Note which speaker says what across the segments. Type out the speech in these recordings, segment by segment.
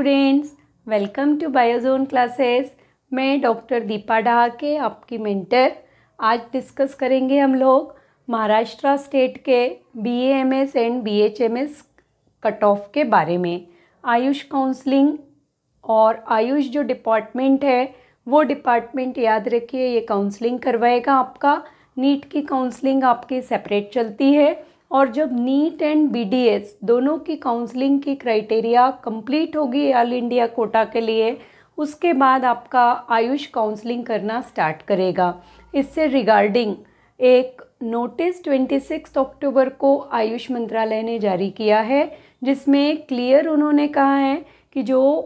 Speaker 1: Students welcome to Biozone classes मैं doctor Deepa Dahake, आपकी mentor आज डिस्कस करेंगे हम लोग महाराष्ट्र स्टेट के B M S and B H M S cut off के बारे में। आयुष काउंसलिंग और आयुष जो डिपार्टमेंट है, वो डिपार्टमेंट याद रखिए, ये काउंसलिंग करवाएगा आपका। नीट की काउंसलिंग आपकी सेपरेट चलती है। और जब नीट एंड बीडीएस दोनों की काउंसलिंग की क्राइटेरिया कंप्लीट होगी ऑल इंडिया कोटा के लिए, उसके बाद आपका आयुष काउंसलिंग करना स्टार्ट करेगा। इससे रिगार्डिंग एक नोटिस 26 अक्टूबर को आयुष मंत्रालय ने जारी किया है, जिसमें क्लियर उन्होंने कहा है कि जो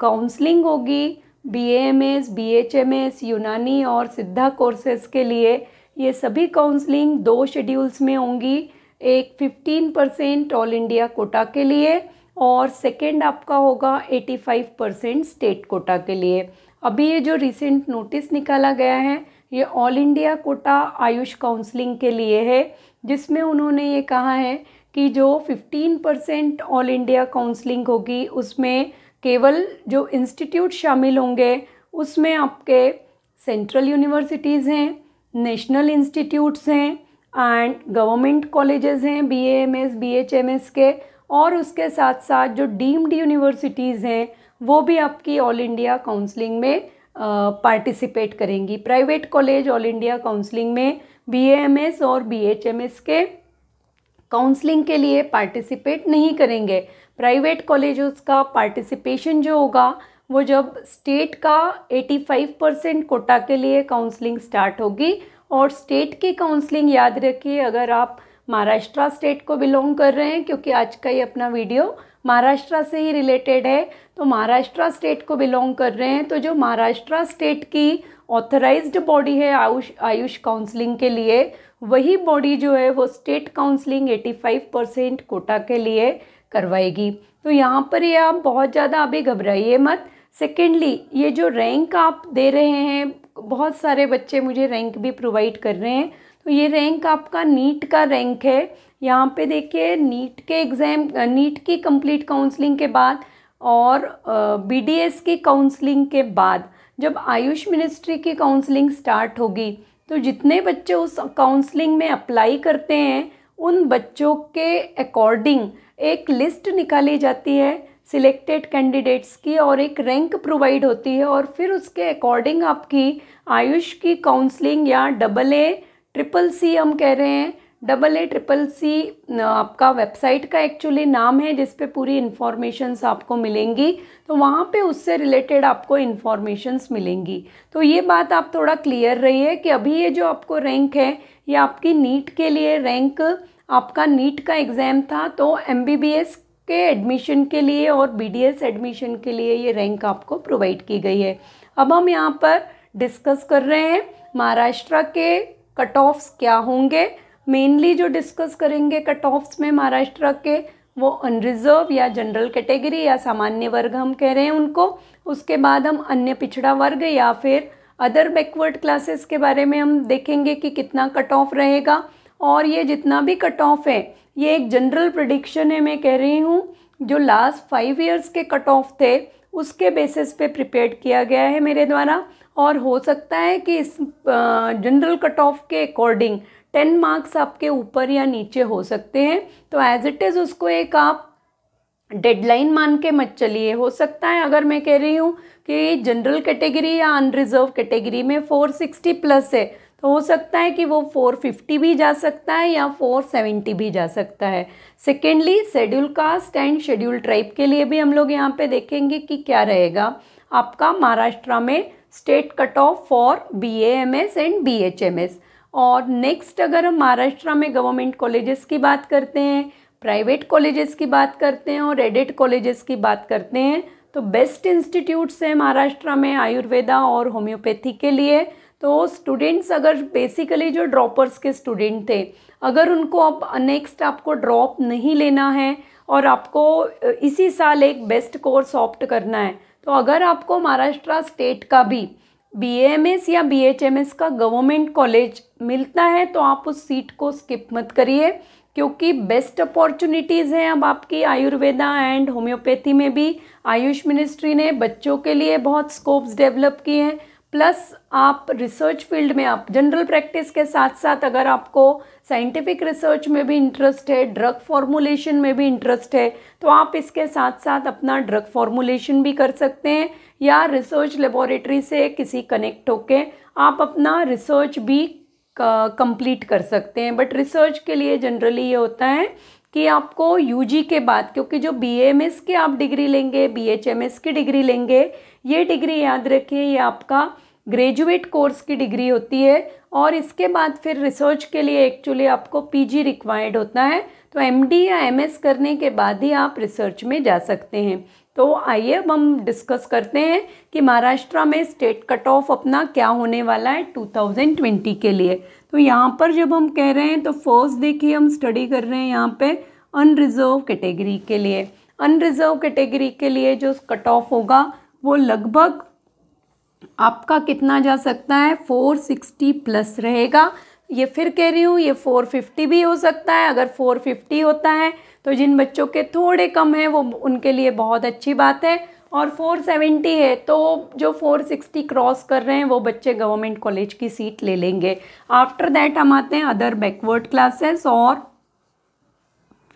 Speaker 1: काउंसलिंग होगी B M S B H M S Unani और सिद्धा कोर्सेज के लिए, ये सभी काउंसलिंग दो शेड्यूल्स में होंगी। एक fifteen percent all India quota के लिए और सेकेंड आपका होगा eighty five percent state quota के लिए। अभी ये जो रिसेंट नोटिस निकाला गया है, ये all India quota AYUSH counselling के लिए है, जिसमें उन्होंने ये कहा है कि जो 15 परसेंट ऑल इंडिया काउंसलिंग होगी, उसमें केवल जो इंस्टीट्यूट शामिल होंगे, उसमें आपके सेंट्रल यूनिवर्सिटीज़ हैं नेशनल इंस्टीट्यूट्स हैं एंड गवर्नमेंट कॉलेजेस हैं B M S B H M S के, और उसके साथ साथ जो डीम्ड यूनिवर्सिटीज़ हैं, वो भी आपकी ऑल इंडिया काउंसलिंग में पार्टिसिपेट करेंगी। Private college all India counselling में बी एम एस और बी एच एम एस के काउंसलिंग के लिए पार्टिसिपेट नहीं करेंगे। प्राइवेट कॉलेज का पार्टिसिपेशन जो होगा, वो जब स्टेट का 85 परसेंट कोटा के लिए काउंसलिंग स्टार्ट होगी और स्टेट की काउंसलिंग याद रखिए, अगर आप महाराष्ट्र स्टेट को बिलोंग कर रहे हैं, क्योंकि आज का ये अपना वीडियो महाराष्ट्र से ही रिलेटेड है तो महाराष्ट्र स्टेट को बिलोंग कर रहे हैं तो जो महाराष्ट्र स्टेट की ऑथराइज्ड बॉडी है आयुष आयुष काउंसलिंग के लिए, वही बॉडी जो है वो स्टेट काउंसलिंग 85 परसेंट कोटा के लिए करवाएगी। तो यहाँ पर ये आप बहुत ज़्यादा अभी घबराइए मत। सेकेंडली ये जो रैंक आप दे रहे हैं बहुत सारे बच्चे मुझे रैंक भी प्रोवाइड कर रहे हैं। तो ये रैंक आपका नीट का रैंक है। यहाँ पे देखिए नीट के एग्ज़ाम नीट की कंप्लीट काउंसलिंग के बाद और बीडीएस की काउंसलिंग के बाद जब आयुष मिनिस्ट्री की काउंसलिंग स्टार्ट होगी तो जितने बच्चे उस काउंसलिंग में अप्लाई करते हैं, उन बच्चों के अकॉर्डिंग एक लिस्ट निकाली जाती है। सिलेक्टेड कैंडिडेट्स की और एक रैंक प्रोवाइड होती है और फिर उसके अकॉर्डिंग आपकी आयुष की काउंसलिंग या डबल ए ट्रिपल सी हम कह रहे हैं। डबल ए ट्रिपल सी आपका वेबसाइट का एक्चुअली नाम है जिस पे पूरी इन्फॉर्मेशंस आपको मिलेंगी। तो वहाँ पे उससे रिलेटेड आपको इन्फॉर्मेशंस मिलेंगी। तो ये बात आप थोड़ा क्लियर रही है कि अभी ये जो आपको रैंक है, ये आपकी नीट के लिए रैंक आपका नीट का एग्ज़ाम था तो एमबीबीएस के एडमिशन के लिए और बीडीएस एडमिशन के लिए ये रैंक आपको प्रोवाइड की गई है। अब हम यहाँ पर डिस्कस कर रहे हैं महाराष्ट्र के कट ऑफ्स क्या होंगे। मेनली जो डिस्कस करेंगे कट ऑफ्स में महाराष्ट्र के, वो अनरिजर्व या जनरल कैटेगरी या सामान्य वर्ग हम कह रहे हैं उनको। उसके बाद हम अन्य पिछड़ा वर्ग या फिर अदर बैकवर्ड क्लासेस के बारे में हम देखेंगे कि कितना कट ऑफ़ रहेगा। और ये जितना भी कट ऑफ़ है ये एक जनरल प्रडिक्शन है, मैं कह रही हूँ, जो लास्ट फाइव ईयर्स के कट ऑफ़ थे, उसके बेसिस पे प्रिपेयर किया गया है मेरे द्वारा। और हो सकता है कि इस जनरल कट ऑफ़ के अकॉर्डिंग टेन मार्क्स आपके ऊपर या नीचे हो सकते हैं। तो एज इट इज़ उसको एक आप डेडलाइन मान के मत चलिए। हो सकता है, अगर मैं कह रही हूँ कि जनरल कैटेगरी या अनरिजर्व कैटेगरी में 460 प्लस है तो हो सकता है कि वो 450 भी जा सकता है या 470 भी जा सकता है। Secondly schedule caste and schedule tribe के लिए भी हम लोग यहाँ पे देखेंगे कि क्या रहेगा। आपका महाराष्ट्र में state cut off for B M S and B H M S और नेक्स्ट अगर हम महाराष्ट्र में गवर्नमेंट कॉलेजेस की बात करते हैं प्राइवेट कॉलेजेस की बात करते हैं और एडेड कॉलेजेस की बात करते हैं तो बेस्ट इंस्टीट्यूट्स हैं महाराष्ट्र में आयुर्वेदा और होम्योपैथी के लिए। तो स्टूडेंट्स अगर बेसिकली जो ड्रॉपर्स के स्टूडेंट थे, अगर उनको अब नेक्स्ट आपको ड्रॉप नहीं लेना है और आपको इसी साल एक बेस्ट कोर्स ऑप्ट करना है तो अगर आपको महाराष्ट्र स्टेट का भी बीएमएस या बीएचएमएस का गवर्नमेंट कॉलेज मिलता है तो आप उस सीट को स्किप मत करिए, क्योंकि बेस्ट अपॉर्चुनिटीज़ हैं अब आपकी आयुर्वेदा एंड होम्योपैथी में भी। आयुष मिनिस्ट्री ने बच्चों के लिए बहुत स्कोप्स डेवलप किए हैं। प्लस आप रिसर्च फ़ील्ड में आप जनरल प्रैक्टिस के साथ साथ अगर आपको साइंटिफिक रिसर्च में भी इंटरेस्ट है ड्रग फॉर्मुलेशन में भी इंटरेस्ट है तो आप इसके साथ साथ अपना ड्रग फॉर्मुलेशन भी कर सकते हैं या रिसर्च लेबोरेटरी से किसी कनेक्ट होके आप अपना रिसर्च भी कंप्लीट कर सकते हैं। बट रिसर्च के लिए जनरली ये होता है कि आपको यूजी के बाद, क्योंकि जो बी एम एस की आप डिग्री लेंगे बी एच एम एस की डिग्री लेंगे, ये डिग्री याद रखिए, ये आपका ग्रेजुएट कोर्स की डिग्री होती है और इसके बाद फिर रिसर्च के लिए एक्चुअली आपको पीजी रिक्वायर्ड होता है। तो एमडी या एमएस करने के बाद ही आप रिसर्च में जा सकते हैं। तो आइए अब हम डिस्कस करते हैं कि महाराष्ट्र में स्टेट कट ऑफ़ अपना क्या होने वाला है 2020 के लिए। तो यहाँ पर जब हम कह रहे हैं तो फ़र्स्ट देखिए हम स्टडी कर रहे हैं यहाँ पे अनरिजर्व कैटेगरी के लिए। अनरिजर्व कैटेगरी के लिए जो कट ऑफ़ होगा, वो लगभग आपका कितना जा सकता है? 460 प्लस रहेगा। ये फिर कह रही हूँ, ये 450 भी हो सकता है। अगर 450 होता है तो जिन बच्चों के थोड़े कम हैं, वो उनके लिए बहुत अच्छी बात है। और 470 है तो जो 460 क्रॉस कर रहे हैं, वो बच्चे गवर्नमेंट कॉलेज की सीट ले लेंगे। आफ्टर दैट हम आते हैं अदर बैकवर्ड क्लासेस और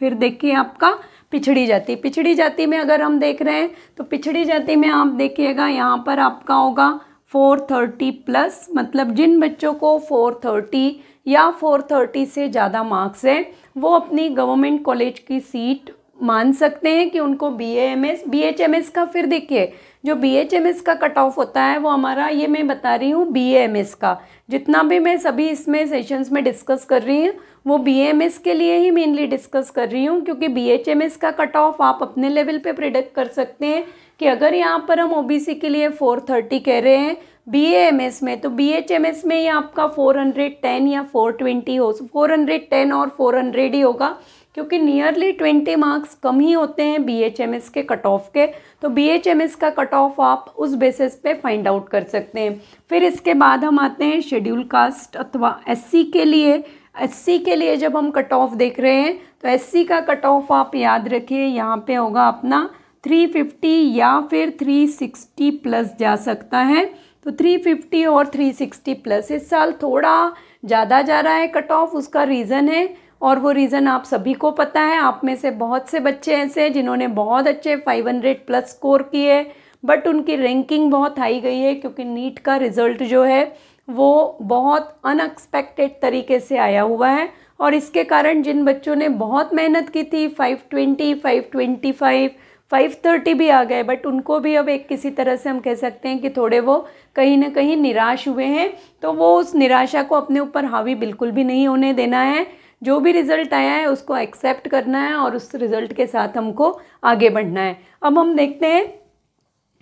Speaker 1: फिर देखिए आपका पिछड़ी जाति। पिछड़ी जाति में अगर हम देख रहे हैं तो पिछड़ी जाति में आप देखिएगा, यहाँ पर आपका होगा 430 प्लस मतलब जिन बच्चों को 430 या 430 से ज़्यादा मार्क्स है, वो अपनी गवर्नमेंट कॉलेज की सीट मान सकते हैं कि उनको B M S B H M S का फिर देखिए, जो बी एच एम एस का कट ऑफ़ होता है, वो हमारा, ये मैं बता रही हूँ बी एम एस का। जितना भी मैं सभी इसमें सेशंस में डिस्कस कर रही हूँ, वो बी एम एस के लिए ही मेनली डिस्कस कर रही हूँ, क्योंकि बी एच एम एस का कट ऑफ़ आप अपने लेवल पे प्रिडिक्ट कर सकते हैं कि अगर यहाँ पर हम ओ बी सी के लिए फोर थर्टी कह रहे हैं बी एम एस में तो बी एच एम एस में ये आपका फोर हंड्रेड टेन या फोर ट्वेंटी हो फोर हंड्रेड टेन और फोर हंड्रेड ही होगा। क्योंकि नियरली ट्वेंटी मार्क्स कम ही होते हैं बी एच एम एस के कट ऑफ़ के। तो बी एच एम एस का कट ऑफ़ आप उस बेसिस पे फाइंड आउट कर सकते हैं। फिर इसके बाद हम आते हैं शेड्यूल कास्ट अथवा एस सी के लिए। एस सी के लिए जब हम कट ऑफ़ देख रहे हैं तो एस सी का कट ऑफ़ आप याद रखिए, यहाँ पे होगा अपना थ्री फिफ्टी या फिर थ्री सिक्सटी प्लस जा सकता है। तो थ्री फिफ्टी और थ्री सिक्सटी प्लस इस साल थोड़ा ज़्यादा जा रहा है कट ऑफ़ उसका रीज़न है और वो रीज़न आप सभी को पता है आप में से बहुत से बच्चे ऐसे हैं जिन्होंने बहुत अच्छे 500 प्लस स्कोर किए बट उनकी रैंकिंग बहुत हाई गई है क्योंकि नीट का रिज़ल्ट जो है वो बहुत अनएक्सपेक्टेड तरीके से आया हुआ है। और इसके कारण जिन बच्चों ने बहुत मेहनत की थी 520, 525, 530 भी आ गए बट उनको भी अब एक किसी तरह से हम कह सकते हैं कि थोड़े वो कहीं ना कहीं निराश हुए हैं तो वो उस निराशा को अपने ऊपर हावी बिल्कुल भी नहीं होने देना है। जो भी रिज़ल्ट आया है, उसको एक्सेप्ट करना है और उस रिज़ल्ट के साथ हमको आगे बढ़ना है। अब हम देखते हैं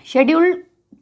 Speaker 1: शेड्यूल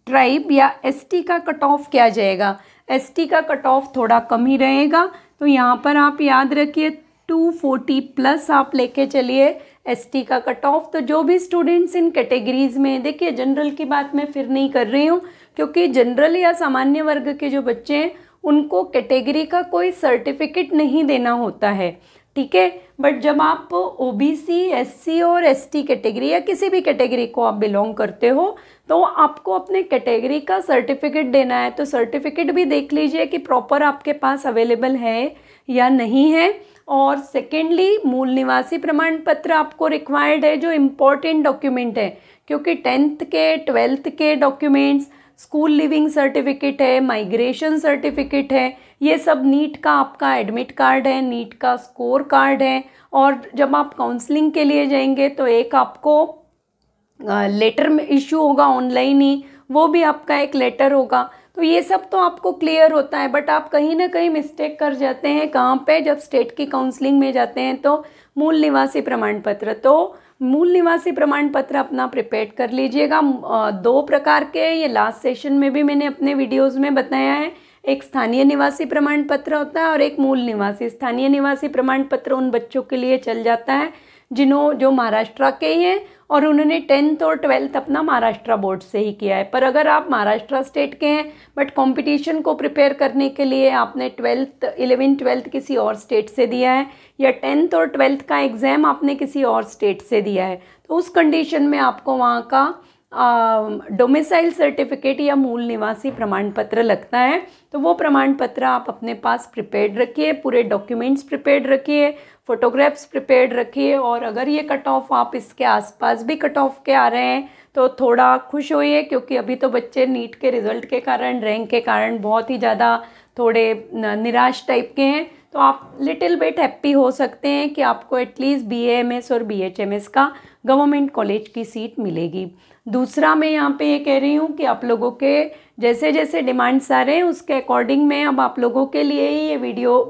Speaker 1: ट्राइब या एसटी का कट ऑफ़ क्या जाएगा? एसटी का कट ऑफ़ थोड़ा कम ही रहेगा। तो यहाँ पर आप याद रखिए टू फोर्टी प्लस आप लेके चलिए एसटी का कट ऑफ़ तो जो भी स्टूडेंट्स इन कैटेगरीज में देखिए जनरल की बात मैं फिर नहीं कर रही हूँ, क्योंकि जनरल या सामान्य वर्ग के जो बच्चे हैं उनको कैटेगरी का कोई सर्टिफिकेट नहीं देना होता है, ठीक है? बट जब आप O B C S C और एस टी कैटेगरी या किसी भी कैटेगरी को आप बिलोंग करते हो तो आपको अपने कैटेगरी का सर्टिफिकेट देना है। तो सर्टिफिकेट भी देख लीजिए कि प्रॉपर आपके पास अवेलेबल है या नहीं है। और सेकेंडली मूल निवासी प्रमाण पत्र आपको रिक्वायर्ड है, जो इम्पोर्टेंट डॉक्यूमेंट है, क्योंकि टेंथ के ट्वेल्थ के डॉक्यूमेंट्स स्कूल लिविंग सर्टिफिकेट है, माइग्रेशन सर्टिफिकेट है, ये सब नीट का आपका एडमिट कार्ड है, नीट का स्कोर कार्ड है, और जब आप काउंसलिंग के लिए जाएँगे तो एक आपको लेटर में इशू होगा ऑनलाइन ही, वो भी आपका एक लेटर होगा। तो ये सब तो आपको क्लियर होता है, बट आप कहीं ना कहीं मिस्टेक कर जाते हैं। कहाँ पे? जब स्टेट की काउंसलिंग में जाते हैं तो मूल निवासी प्रमाण पत्र। तो मूल निवासी प्रमाण पत्र अपना प्रिपेयर कर लीजिएगा। दो प्रकार के, ये लास्ट सेशन में भी मैंने अपने वीडियोस में बताया है। एक स्थानीय निवासी प्रमाण पत्र होता है और एक मूल निवासी। स्थानीय निवासी प्रमाण पत्र उन बच्चों के लिए चल जाता है जिन्हों, जो महाराष्ट्र के ही हैं, और उन्होंने टेंथ और ट्वेल्थ अपना महाराष्ट्र बोर्ड से ही किया है। पर अगर आप महाराष्ट्र स्टेट के हैं बट कंपटीशन को प्रिपेयर करने के लिए आपने ट्वेल्थ इलेवन ट्वेल्थ किसी और स्टेट से दिया है, या टेंथ और ट्वेल्थ का एग्ज़ाम आपने किसी और स्टेट से दिया है तो उस कंडीशन में आपको वहाँ का डोमिसाइल सर्टिफिकेट या मूल निवासी प्रमाण पत्र लगता है। तो वो प्रमाण पत्र आप अपने पास प्रिपेयर्ड रखिए, पूरे डॉक्यूमेंट्स प्रिपेयर्ड रखिए फोटोग्राफ्स प्रिपेयर्ड रखिए और अगर ये कट ऑफ़ आप इसके आसपास भी कट ऑफ़ के आ रहे हैं तो थोड़ा खुश होइए क्योंकि अभी तो बच्चे नीट के रिज़ल्ट के कारण रैंक के कारण बहुत ही ज़्यादा थोड़े निराश टाइप के हैं। तो आप लिटिल बिट हैप्पी हो सकते हैं कि आपको at least B M S और बी एच एम एस का गवर्नमेंट कॉलेज की सीट मिलेगी। दूसरा मैं यहाँ पे ये कह रही हूँ कि आप लोगों के जैसे जैसे डिमांड्स आ रहे हैं, उसके अकॉर्डिंग मैं अब आप लोगों के लिए ही ये वीडियो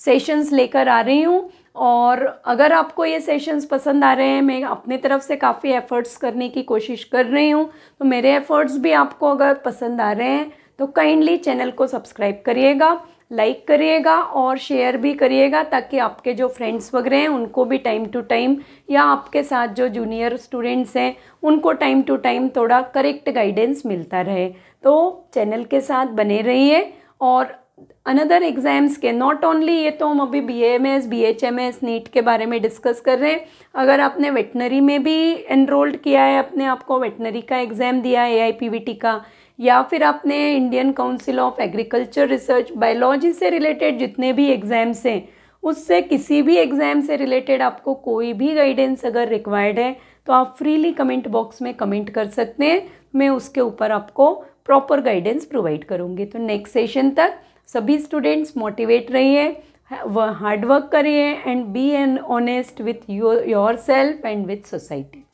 Speaker 1: सेशंस लेकर आ रही हूँ। और अगर आपको ये सेशंस पसंद आ रहे हैं, मैं अपनी तरफ़ से काफ़ी एफ़र्ट्स करने की कोशिश कर रही हूँ। तो मेरे एफ़र्ट्स भी आपको अगर पसंद आ रहे हैं तो काइंडली चैनल को सब्सक्राइब करिएगा। लाइक करिएगा और शेयर भी करिएगा ताकि आपके जो फ्रेंड्स वगैरह हैं, उनको भी टाइम टू टाइम या आपके साथ जो जूनियर स्टूडेंट्स हैं, उनको टाइम टू टाइम थोड़ा करेक्ट गाइडेंस मिलता रहे। तो चैनल के साथ बने रहिए और अनदर एग्ज़ाम्स के नॉट ओनली ये तो हम अभी B M S B H M S NEET के बारे में डिस्कस कर रहे हैं। अगर आपने वेटनरी में भी एनरोल्ड किया है, अपने आपको वेटनरी का एग्ज़ाम दिया है A I P V T का या फिर आपने Indian council of agriculture research biology से रिलेटेड जितने भी एग्ज़ाम्स हैं, उससे किसी भी एग्ज़ाम से रिलेटेड आपको कोई भी गाइडेंस अगर रिक्वायर्ड है तो आप फ्रीली कमेंट बॉक्स में कमेंट कर सकते हैं। मैं उसके ऊपर आपको प्रॉपर गाइडेंस प्रोवाइड करूँगी। तो नेक्स्ट सेशन तक सभी स्टूडेंट्स मोटिवेट रहिए हार्ड वर्क करिए and be an honest with yourself and with society